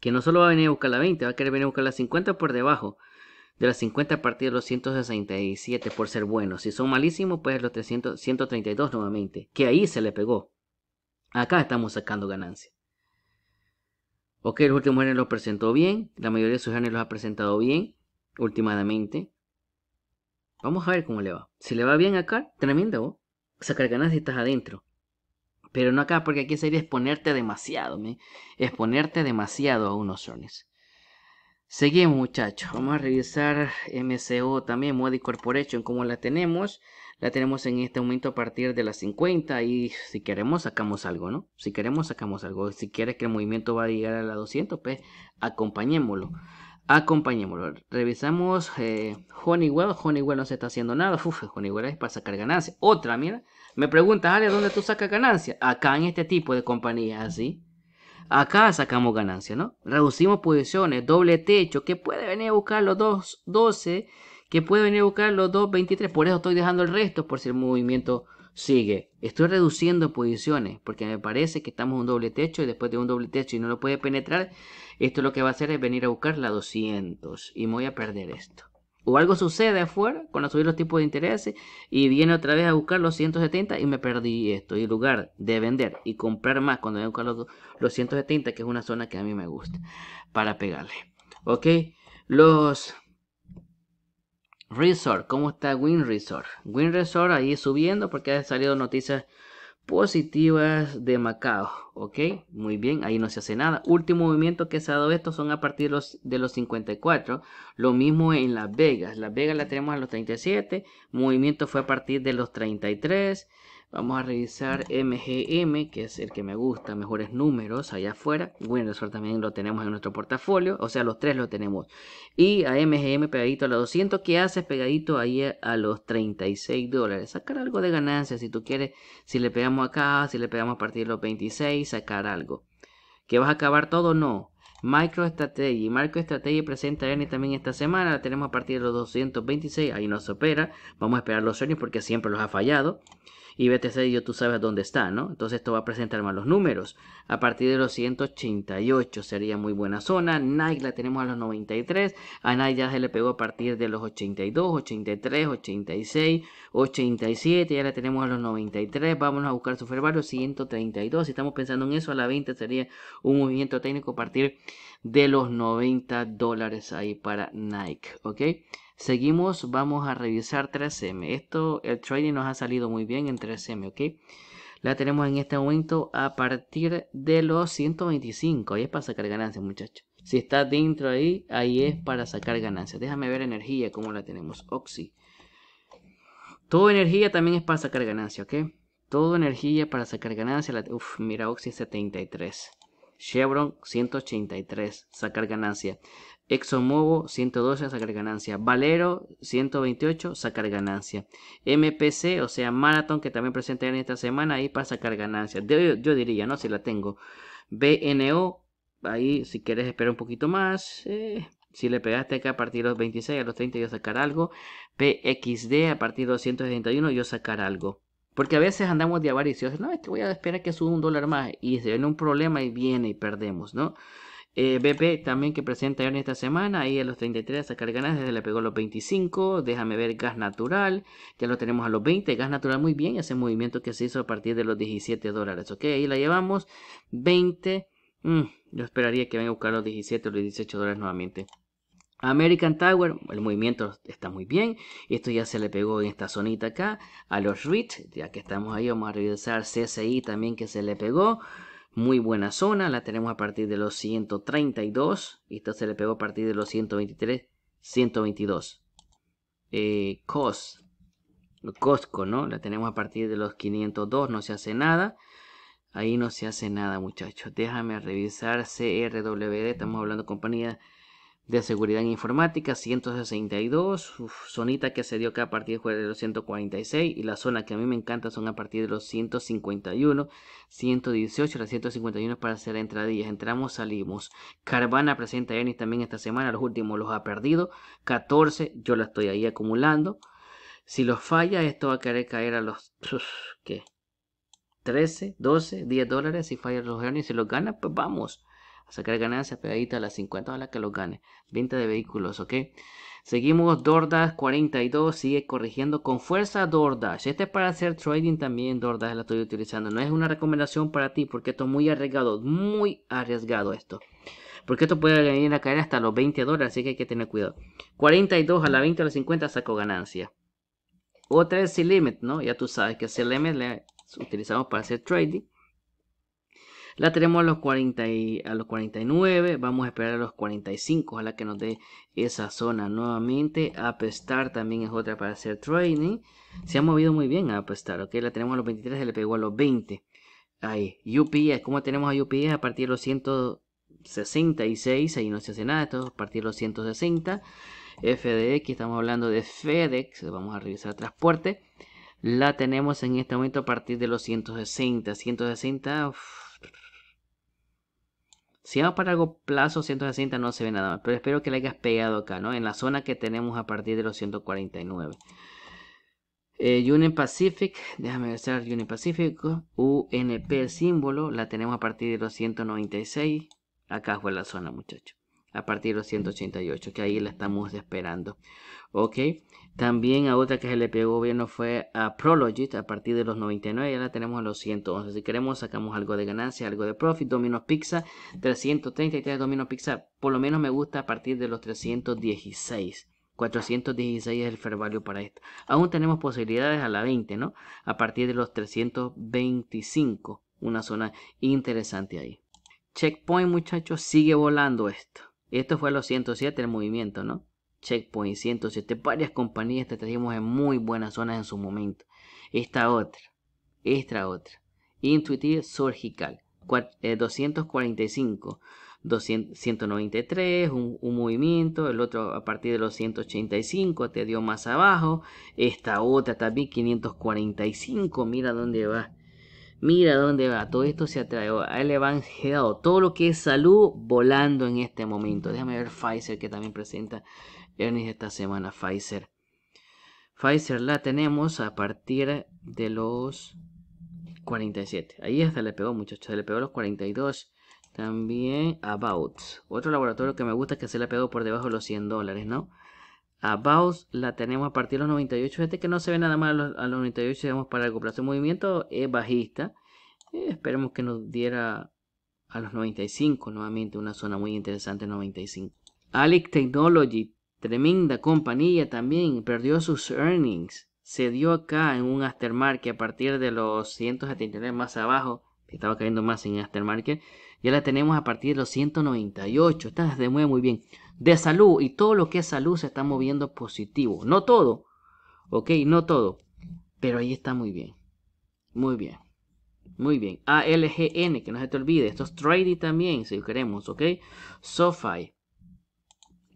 que no solo va a venir a buscar la 20, va a querer venir a buscar la 50 por debajo, de las 50 a partir de los 167 por ser bueno, si son malísimos, pues los 300, 132 nuevamente, que ahí se le pegó. Acá estamos sacando ganancia. Ok, los últimos años los presentó bien. La mayoría de sus años los ha presentado bien. Últimamente. Vamos a ver cómo le va. Si le va bien acá, tremendo. Sacar ganancias y estás adentro. Pero no acá, porque aquí sería exponerte demasiado. ¿me? Exponerte demasiado a unos zones. Seguimos, muchachos. Vamos a revisar MCO también, Modi Corporation, cómo la tenemos la tenemos en este momento a partir de las 50 y si queremos sacamos algo, ¿no? Si queremos sacamos algo. Si quieres que el movimiento va a llegar a las 200, pues acompañémoslo. Acompañémoslo. Revisamos eh, Honeywell. Honeywell no se está haciendo nada. Uf, Honeywell es para sacar ganancias. Otra, mira. Me preguntas, Ale, ¿dónde tú sacas ganancias? Acá en este tipo de compañías, así. Acá sacamos ganancias, ¿no? Reducimos posiciones, doble techo, que puede venir a buscar los 12 que puede venir a buscar los 2.23. Por eso estoy dejando el resto por si el movimiento sigue. Estoy reduciendo posiciones porque me parece que estamos en un doble techo y después de un doble techo y no lo puede penetrar, esto lo que va a hacer es venir a buscar la 200 y me voy a perder esto. O algo sucede afuera cuando subir los tipos de interés y viene otra vez a buscar los 170 y me perdí esto. Y en lugar de vender y comprar más cuando voy a buscar los, los 170, que es una zona que a mí me gusta, para pegarle. Ok, los Resort, ¿cómo está Win Resort? Win Resort ahí subiendo porque ha salido noticias positivas de Macao, ¿ok? Muy bien, ahí no se hace nada. Último movimiento que se ha dado esto son a partir de los, de los 54. Lo mismo en Las Vegas. Las Vegas la tenemos a los 37. Movimiento fue a partir de los 33. Vamos a revisar MGM, que es el que me gusta, mejores números allá afuera. Windows también lo tenemos en nuestro portafolio, o sea, los tres lo tenemos. Y a MGM pegadito a los 200, ¿qué hace pegadito ahí a los 36 dólares? Sacar algo de ganancia si tú quieres, si le pegamos acá, si le pegamos a partir de los 26, sacar algo. ¿Que vas a acabar todo? No. MicroStrategy. MicroStrategy presenta Ernie también esta semana. La tenemos a partir de los 226. Ahí nos opera. Vamos a esperar los sueños porque siempre los ha fallado. Y BTC yo tú sabes dónde está, ¿no? Entonces esto va a presentar más los números. A partir de los 188 sería muy buena zona. Nike la tenemos a los 93. A Nike ya se le pegó a partir de los 82, 83, 86, 87. Ya la tenemos a los 93. Vamos a buscar su value 132. Si estamos pensando en eso, a la 20 sería un movimiento técnico a partir de los 90 dólares ahí para Nike, ¿ok? Seguimos, vamos a revisar 3M. Esto, el trading nos ha salido muy bien en 3M, ¿ok? La tenemos en este momento a partir de los 125. Ahí es para sacar ganancias, muchachos. Si está dentro ahí, ahí es para sacar ganancias. Déjame ver energía, cómo la tenemos. Oxy. Todo energía también es para sacar ganancias, ¿ok? Todo energía para sacar ganancias. Uf, mira, Oxy 73. Chevron 183, sacar ganancia. ExxonMobil 112, sacar ganancia. Valero 128, sacar ganancia. MPC, o sea, Marathon, que también presenté en esta semana, ahí para sacar ganancia. Yo, diría, ¿no? Si la tengo. BNO, ahí si quieres esperar un poquito más. Eh, si le pegaste acá a partir de los 26 a los 30 yo sacar algo. PXD a partir de 261 yo sacar algo. Porque a veces andamos de avariciosos. No, este voy a esperar que suba un dólar más. Y se viene un problema y viene y perdemos, ¿no? Eh, BP también que presenta en esta semana, ahí a los 33 a sacar ganas, desde le pegó a los 25, déjame ver gas natural, ya lo tenemos a los 20, gas natural muy bien, ese movimiento que se hizo a partir de los 17 dólares, ok, ahí la llevamos, 20, mm, yo esperaría que venga a buscar los 17 o los 18 dólares nuevamente. American Tower, el movimiento está muy bien. Esto ya se le pegó en esta zonita acá. A los REIT, ya que estamos ahí, vamos a revisar CSI también que se le pegó. Muy buena zona, la tenemos a partir de los 132. Esto se le pegó a partir de los 123, 122. Eh, COS, Costco, ¿no? La tenemos a partir de los 502, no se hace nada. Ahí no se hace nada, muchachos. Déjame revisar CRWD, estamos hablando de compañía de seguridad en informática 162, zonita que se dio acá a partir de los 146 y la zona que a mí me encanta son a partir de los 151, 118, las 151 para hacer entradillas, entramos, salimos. Carvana presenta Earnings también esta semana, los últimos los ha perdido, 14, yo la estoy ahí acumulando. Si los falla, esto va a querer caer a los, ¿qué? 13, 12, 10 dólares. Si falla los earnings, si los gana, pues vamos sacar ganancias pegaditas a las 50 la que lo gane. Venta de vehículos, ¿ok? Seguimos DoorDash 42, sigue corrigiendo con fuerza DoorDash. Este es para hacer trading también, DoorDash la estoy utilizando. No es una recomendación para ti porque esto es muy arriesgado, muy arriesgado esto. Porque esto puede venir a caer hasta los 20 dólares, así que hay que tener cuidado. 42 a la 20 a la 50 saco ganancia. Otra es C-Limit, ¿no? Ya tú sabes que C-Limit le utilizamos para hacer trading. La tenemos a los, 40 y, a los 49. Vamos a esperar a los 45. Ojalá que nos dé esa zona nuevamente. Apestar también es otra para hacer trading. Se ha movido muy bien a Apestar. Ok, la tenemos a los 23. Se le pegó a los 20. Ahí. UPS. ¿Cómo tenemos a UPS? A partir de los 166. Ahí no se hace nada. Esto a partir de los 160. FDX. Estamos hablando de FedEx. Vamos a revisar transporte. La tenemos en este momento a partir de los 160. 160. Si vamos para largo plazo, 160 no se ve nada más. Pero espero que le hayas pegado acá, ¿no? En la zona que tenemos a partir de los 149. Eh, Union Pacific, déjame ver, Union Pacific, UNP el símbolo, la tenemos a partir de los 196. Acá fue la zona, muchachos. A partir de los 188, que ahí la estamos esperando. Ok. También a otra que se le pegó bien fue a Prologit a partir de los 99. Ya la tenemos a los 111. Si queremos sacamos algo de ganancia, algo de profit. Domino Pizza 333 Domino Pizza. Por lo menos me gusta a partir de los 316. 416 es el fair value para esto. Aún tenemos posibilidades a la 20, ¿no? A partir de los 325. Una zona interesante ahí. Checkpoint, muchachos, sigue volando esto. Esto fue a los 107 el movimiento, ¿no? Checkpoint 107, varias compañías te trajimos en muy buenas zonas en su momento. Esta otra, esta otra, Intuitive Surgical, 245, 193, un, movimiento, el otro a partir de los 185 te dio más abajo, esta otra también 545, mira dónde va. Mira dónde va, todo esto se atrae al evangelio, todo lo que es salud volando en este momento. Déjame ver Pfizer que también presenta earnings esta semana Pfizer. Pfizer la tenemos a partir de los 47. Ahí hasta le pegó, muchachos. Le pegó los 42. También About. Otro laboratorio que me gusta que se le pegó por debajo de los 100 dólares, ¿no? About la tenemos a partir de los 98. Este que no se ve nada más a los, 98, digamos, para recuperación de movimiento es bajista. Eh, esperemos que nos diera a los 95 nuevamente. Una zona muy interesante, 95. Alic Technology, tremenda compañía también, perdió sus earnings se dio acá en un aftermarket a partir de los 179 más abajo, estaba cayendo más en aftermarket, ya la tenemos a partir de los 198, está se mueve muy bien. De salud y todo lo que es salud se está moviendo positivo, no todo, ok, no todo, pero ahí está muy bien, muy bien. Muy bien. ALGN, que no se te olvide. Esto es trading también, si queremos, ¿ok? SoFi.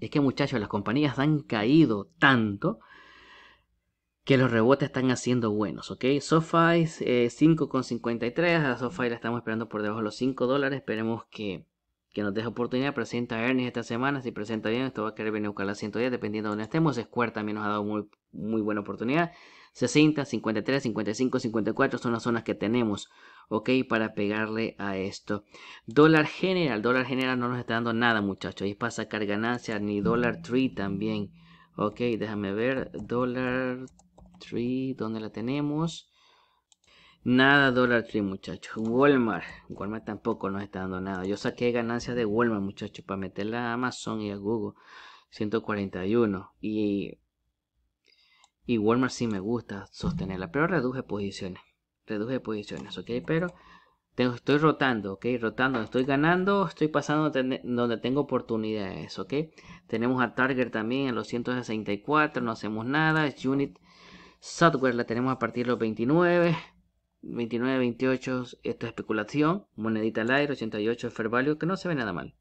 Es que muchachos, las compañías han caído tanto que los rebotes están haciendo buenos, ¿ok? SoFi eh, 5,53, a SoFi la estamos esperando por debajo de los 5 dólares, esperemos que, que nos deje oportunidad, presenta earnings esta semana, si presenta bien, esto va a querer venir a buscar las 110, dependiendo de donde estemos, Square también nos ha dado muy, muy buena oportunidad, 60, 53, 55, 54 son las zonas que tenemos, ok, para pegarle a esto. Dólar general, dólar general no nos está dando nada muchachos, ahí para sacar ganancias, ni dólar tree también, ok, déjame ver, dólar Tree, ¿dónde la tenemos? Nada Dollar Tree, muchachos. Walmart. Walmart tampoco nos está dando nada. Yo saqué ganancias de Walmart, muchachos, para meterla a Amazon y a Google. 141. Y, y Walmart sí me gusta sostenerla, pero reduje posiciones. Reduje posiciones, ok. Pero tengo, estoy rotando, ok. Rotando, estoy ganando, estoy pasando donde tengo oportunidades, ok. Tenemos a Target también en los 164, no hacemos nada. Unit Software la tenemos a partir de los 29. 29, 28, esto es especulación. Monedita al aire, 88 fair value, que no se ve nada mal.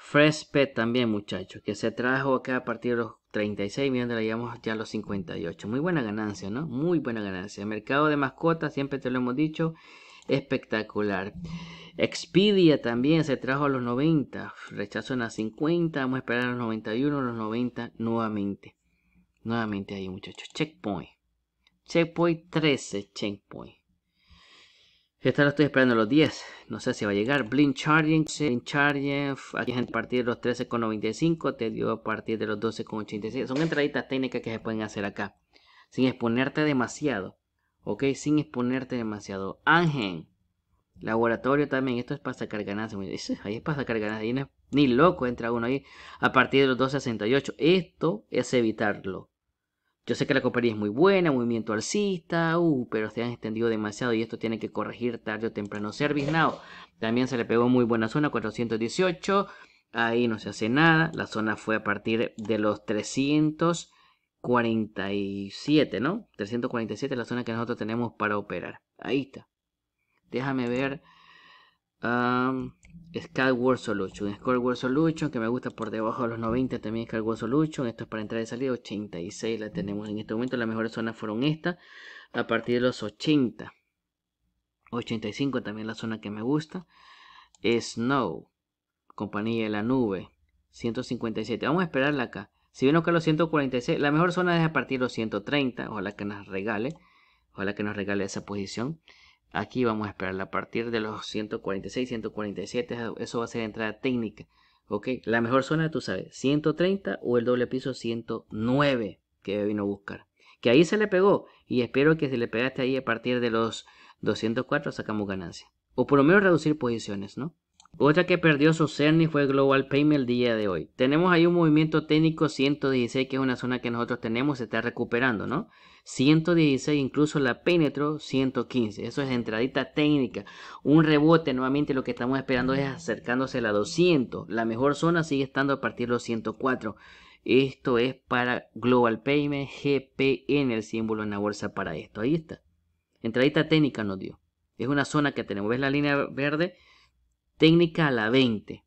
Fresh Pet también, muchachos, que se trajo acá a partir de los 36 millones, la llevamos ya a los 58. Muy buena ganancia, ¿no? Muy buena ganancia. Mercado de mascotas, siempre te lo hemos dicho, espectacular. Expedia también se trajo a los 90, rechazo en las 50, vamos a esperar a los 91, los 90 nuevamente. Nuevamente ahí, muchachos. Checkpoint. Checkpoint 13, checkpoint. Esta lo estoy esperando los 10. No sé si va a llegar. Blink Charging. Blink Charging. Aquí es a partir de los 13,95. Te dio a partir de los 12,86. Son entraditas técnicas que se pueden hacer acá. Sin exponerte demasiado. Ok, sin exponerte demasiado. Ángel. Laboratorio también. Esto es para sacar ganancias. Ahí es para sacar ganancias. ni loco entra uno ahí. A partir de los 12,68. Esto es evitarlo. Yo sé que la compañía es muy buena, movimiento alcista, uh, pero se han extendido demasiado y esto tiene que corregir tarde o temprano. Service Now también se le pegó muy buena zona, 418. Ahí no se hace nada. La zona fue a partir de los 347, ¿no? 347 es la zona que nosotros tenemos para operar. Ahí está. Déjame ver. Um, Skyward Solution. Skyward Solution, que me gusta por debajo de los 90 también Skyward Solution. Esto es para entrar y salir. 86 la tenemos en este momento. Las mejores zonas fueron estas. A partir de los 80. 85 también la zona que me gusta. Snow. Compañía de la nube. 157. Vamos a esperarla acá. Si viene acá los 146. La mejor zona es a partir de los 130. Ojalá que nos regale. Ojalá que nos regale esa posición. Aquí vamos a esperar a partir de los 146, 147. Eso va a ser entrada técnica. Ok, la mejor zona tú sabes, 130 o el doble piso 109 que vino a buscar. Que ahí se le pegó y espero que si le pegaste ahí a partir de los 204 sacamos ganancia. O por lo menos reducir posiciones, ¿no? Otra que perdió su CERNI fue Global Payment el día de hoy. Tenemos ahí un movimiento técnico 116 que es una zona que nosotros tenemos, se está recuperando, ¿no? 116, incluso la penetró 115. Eso es entradita técnica. Un rebote, nuevamente lo que estamos esperando es acercándose a la 200. La mejor zona sigue estando a partir de los 104. Esto es para Global Payment, GPN, el símbolo en la bolsa para esto. Ahí está. Entradita técnica nos dio. Es una zona que tenemos. ¿Ves la línea verde? Técnica a la 20.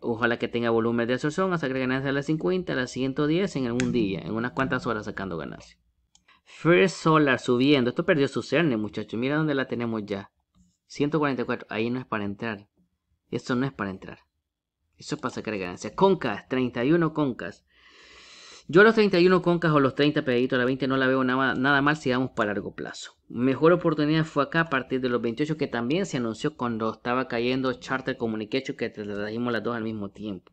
Ojalá que tenga volumen de absorción, hasta que ganancia a las 50, a las 110 en algún día, en unas cuantas horas sacando ganancias. First Solar subiendo. Esto perdió su cerne, muchachos. Mira dónde la tenemos ya. 144. Ahí no es para entrar. Esto no es para entrar. Eso es para sacar ganancias. Concas, 31 concas. Yo los 31 concas o los 30 peditos a la 20 no la veo nada, nada mal si vamos para largo plazo. Mejor oportunidad fue acá a partir de los 28 que también se anunció cuando estaba cayendo Charter Communication que trajimos las dos al mismo tiempo.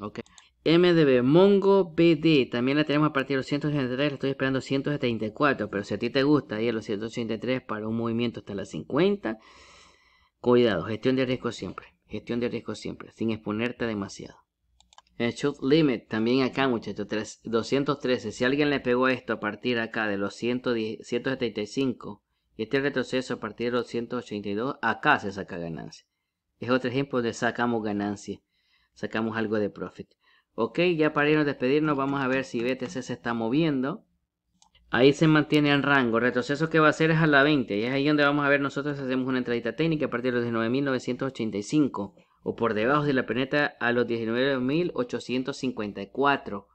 Ok. MDB, Mongo BD, también la tenemos a partir de los 183, estoy esperando 174, pero si a ti te gusta ir a los 183 para un movimiento hasta las 50, cuidado, gestión de riesgo siempre, gestión de riesgo siempre, sin exponerte demasiado. El shoot limit, también acá muchachos, 213, si alguien le pegó esto a partir acá de los 110, 175 y este retroceso a partir de los 182, acá se saca ganancia. Es otro ejemplo de sacamos ganancia, sacamos algo de profit. Ok, ya para irnos a despedirnos, vamos a ver si BTC se está moviendo. Ahí se mantiene en rango. Retroceso que va a hacer es a la 20. Y es ahí donde vamos a ver nosotros hacemos una entradita técnica a partir de los 19.985. O por debajo de la planeta a los 19.854.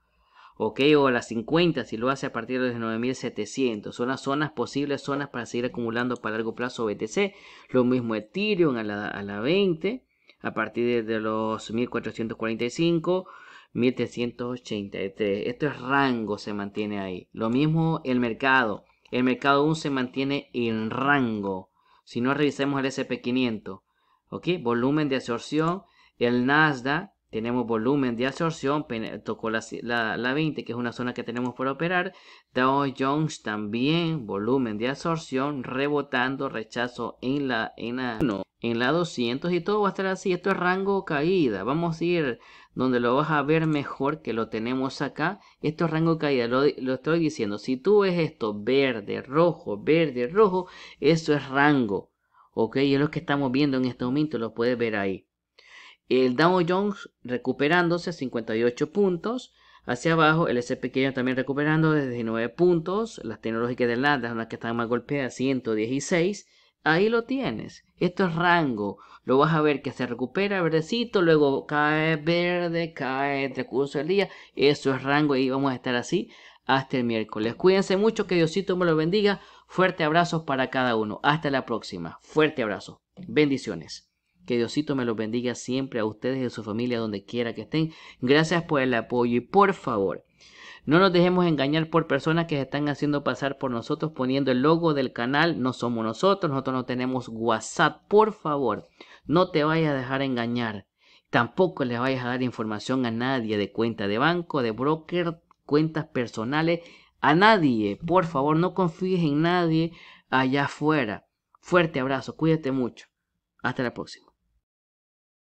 Ok, o a las 50 si lo hace a partir de los 9.700. Son las zonas posibles, zonas para seguir acumulando para largo plazo BTC. Lo mismo Ethereum a la, a la 20. A partir de los 1445 1783. Esto es rango, se mantiene ahí. Lo mismo el mercado. El mercado aún se mantiene en rango. Si no revisemos el SP500. ¿Ok? Volumen de absorción. El Nasdaq. Tenemos volumen de absorción. Tocó la, la, 20, que es una zona que tenemos por operar. Dow Jones también. Volumen de absorción. Rebotando. Rechazo en la, en la, en la 200. Y todo va a estar así. Esto es rango caída. Vamos a ir donde lo vas a ver mejor que lo tenemos acá. Esto es rango caída, lo, estoy diciendo. Si tú ves esto verde, rojo, verde, rojo, eso es rango. Ok, es lo que estamos viendo en este momento, lo puedes ver ahí. El Dow Jones recuperándose 58 puntos. Hacia abajo, el S pequeño también recuperando desde 19 puntos. Las tecnológicas del Nasdaq las que están más golpeadas, 116. Ahí lo tienes. Esto es rango. Lo vas a ver que se recupera verdecito, luego cae verde, cae entre curso del día. Eso es rango y vamos a estar así hasta el miércoles. Cuídense mucho, que Diosito me lo bendiga. Fuerte abrazo para cada uno. Hasta la próxima. Fuerte abrazo. Bendiciones. Que Diosito me los bendiga siempre a ustedes y a su familia donde quiera que estén. Gracias por el apoyo y por favor, no nos dejemos engañar por personas que se están haciendo pasar por nosotros poniendo el logo del canal. No somos nosotros, nosotros no tenemos WhatsApp. Por favor, no te vayas a dejar engañar. Tampoco le vayas a dar información a nadie de cuenta de banco, de broker, cuentas personales, a nadie. Por favor, no confíes en nadie allá afuera. Fuerte abrazo, cuídate mucho. Hasta la próxima.